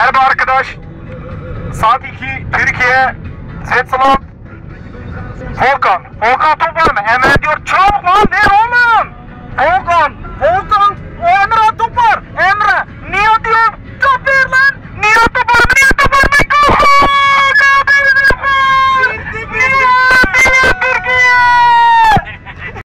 Merhaba arkadaş. Saat 2 Türkiye. Zetsalam. Volkan. Volkan top var mı? Hemen diyor. Çabuk lan ver oğlum. Volkan